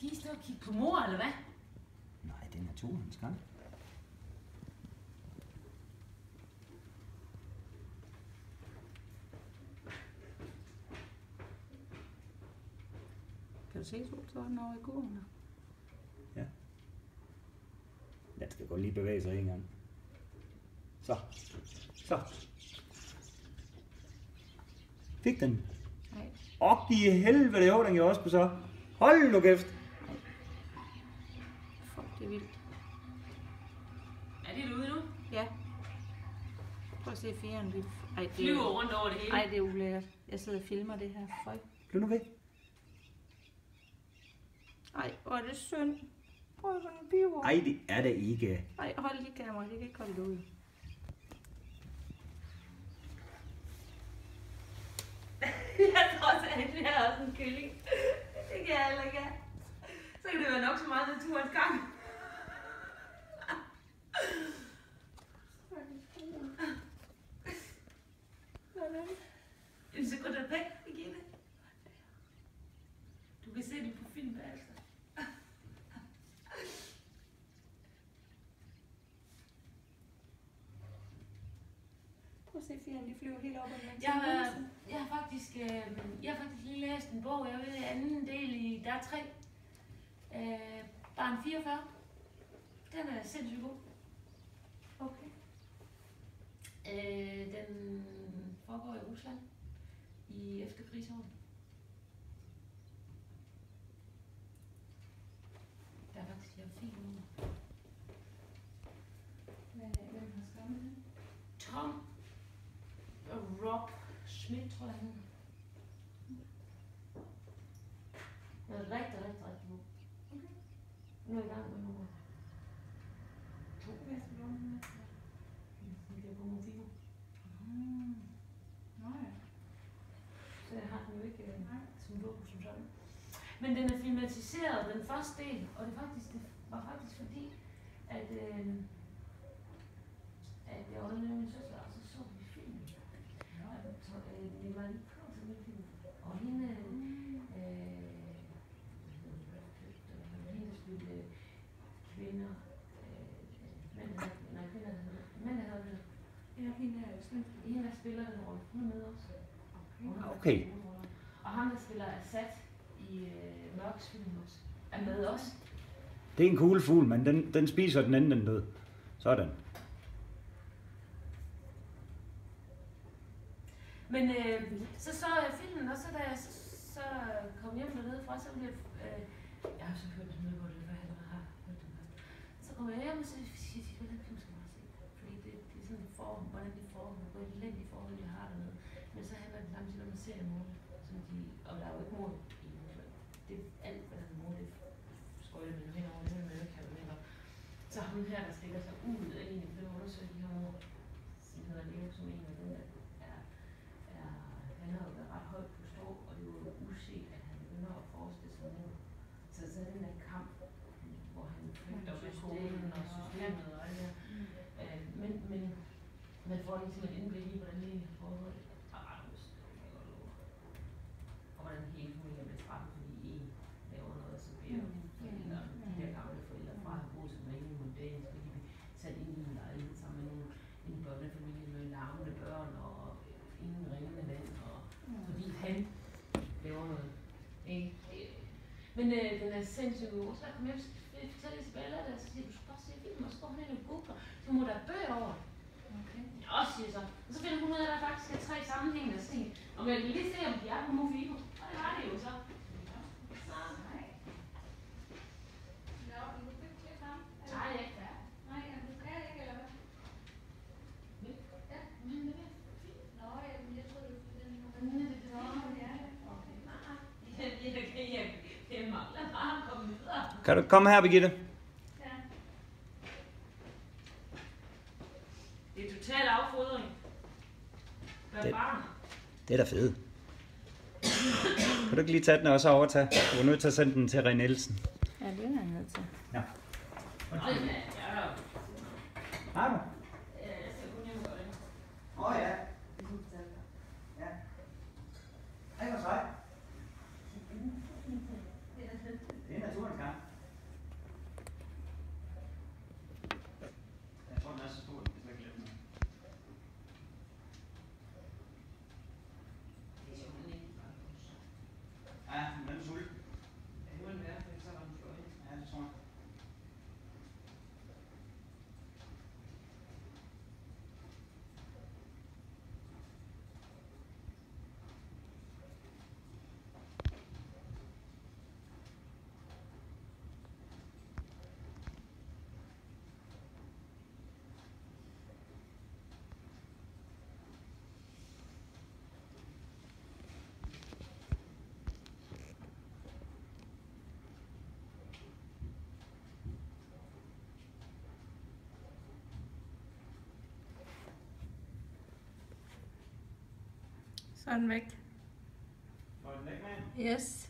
Skal I stå og kigge på mor, eller hvad? Nej, det er naturens gang. Kan du se solsorten over i kurven? Den skal godt lige bevæge sig en gang. Så. Så. Fik den? Nej. Og i helvede, jo, den gjorde også på så. Hold nu kæft. Det er vildt. Er det ude nu? Ja. Prøv at se fjeren. Det... Ej, det Flyver er... rundt over det hele. Ej, det er ulækkert. Jeg sidder og filmer det her. Føj. Bliv nu ved. Ej, hvor er det synd. Prøv at sådan en biver. Ej, det er det ikke. Ej, hold lige kamera. Det kan ikke holde det ud. Jeg tror også, at jeg har også en kylling. Det kan jeg heller ikke. Så kan det være nok så meget naturens gang. Jamen, så går det væk, Birgitte. Du kan se det på film bagefter. Prøv at se fjeren. De flyver helt op ad. Jeg, har, jeg har faktisk, øh, jeg har faktisk lige læst en bog, jeg ved anden del i, der er tre. Øh, barn 44. Den er sindssygt god. Okay. Øh, den foregår i Rusland i efterkrigsåret. Der er faktisk lavet om det. Hvem har skrevet den? Tom Schmidt, tror jeg han hedder. Den er rigtig, rigtig, rigtig god. Nu er jeg i gang med nummer to. Hvad skal du med? Den bliver på mobil. Mm. Nå ja. Så jeg har den jo ikke øh, som bog som sådan. Men den er filmatiseret, den første del, og det, faktisk, det var faktisk fordi, at, øh, at jeg var med min søster, og så så vi filmen. Og så, øh, det var lige på til min film. Og hende, øh, øh, hende der spillede kvinder, øh, mænd, der- nej, kvinder, der hedder- mænd, der hedder det. Ja, der spiller den rolle, hun er med også. Okay. hovedroller. Og ham, der spiller Assad i øh, Mørks film også, er med også. Det er en cool fugl, men den, den spiser den anden den død. Sådan. Men øh, så så jeg filmen, og så da jeg så, så kom hjem dernede fra, så ville jeg... Øh, jeg har så hørt med på det, for jeg har hørt det først. Så kommer jeg hjem, og så siger de, hvordan film skal man se? Fordi det, det er form, hvordan de forhold, hvor elendige forhold, de har dernede. Men så handler det samtidig om en seriemord, som de... Og der er jo ikke mål i Nordsjælland. Det er alt, hvad der er mål, det skøjter man jo hen over, det vil man jo ikke have med. Så ham her, der stikker sig ud af en for dem undersøger de her mål, som hedder Leo, som en af dem, der er er, han har jo været ret højt på strå, og det var jo uset, at han begynder at forske sig ned. Så, så den der kamp, hvor han flygter med skolen og systemet og alt det her. Øh, men, men man får ligesom et indblik i, hvordan det egentlig foregår. Det er ret. Og hvordan hele familien bliver straffet, fordi en laver noget, så bliver forældre, de der gamle forældre fra at bo som rimelig moderne, så de sat ind i en lejlighed sammen med nogle, en børnefamilie med larmende børn og ingen rindende vand, og fordi han laver noget. Ikke? Men øh, den er sindssygt god. Så jeg kom hjem, fortæller Isabella og så siger du skal bare se filmen, og så går hun ind og googler, så må der er bøger over. Siger så. Og så finder hun ud af, at der faktisk er tre sammenhængende ting. Og jeg kan lige se, om de er på Mofibo. Og det var det jo så. Så Nej. Nå, er du til ham? nej, jeg er ikke færdig. Nej, er du kan ikke, eller hvad? Ja. Men det er fint. Nå, jamen, jeg tror, du den Men er det, Nå, ja. Okay. Nej, jeg, jeg, jeg, jeg, jeg mangler bare at komme videre. Kan du komme her, Birgitte? Ja. Det er total affodring. Hvad Det-? Det er da fedt. Kan du ikke lige tage den og så overtage? Du er nødt til at sende den til René Nielsen. Ja, det er jeg nødt til. Ja. Jo... Har du? Jeg skal kun hjem og gøre det. Åh oh, ja. Ja. Hej, hvor sej. Det er naturens Så er den væk. Var den væk med? Yes.